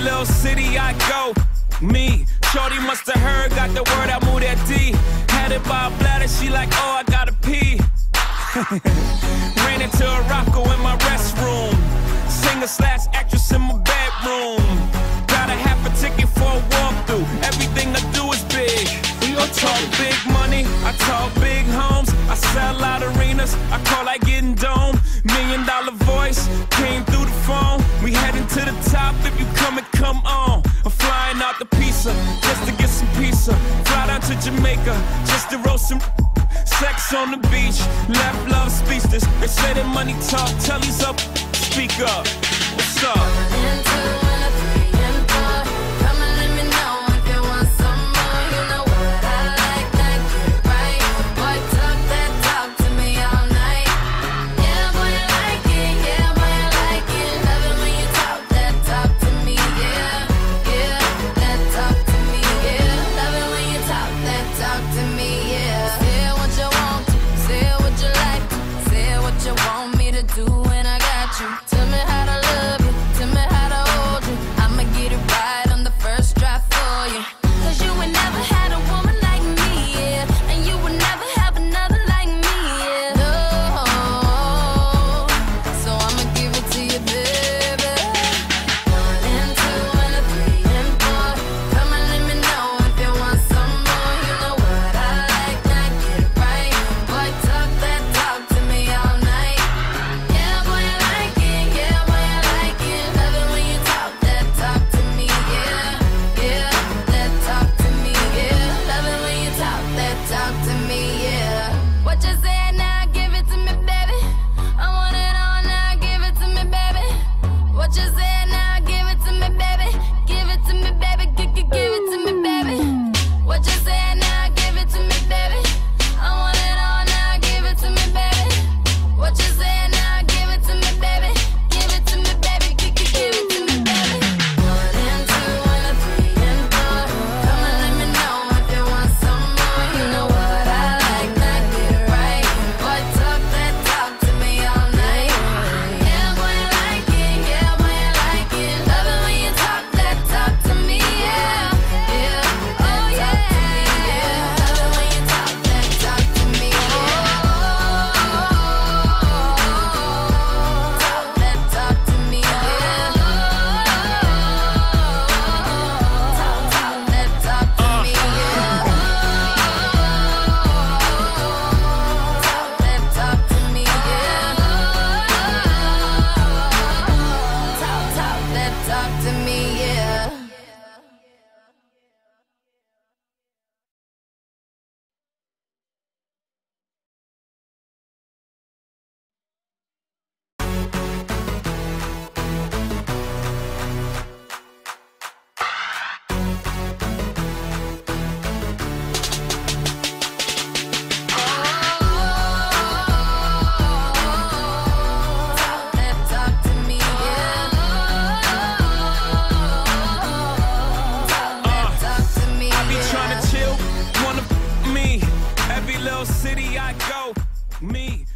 little city I go. Me, Shorty must have heard, got the word, I moved that D. Had it by a bladder, she like, oh, I gotta pee. Ran into a Rocco in my restroom. Singer slash actress in my bedroom. Got a half a ticket for a walkthrough. Everything I do is big. I talk big money, I talk big homes, I sell out arenas, I call like getting dome. Million dollar voice came through the phone. We heading to the just to roast some sex on the beach. Left love speechless. They say that money talk, Tellies up, speak up. What's up? city I go, me.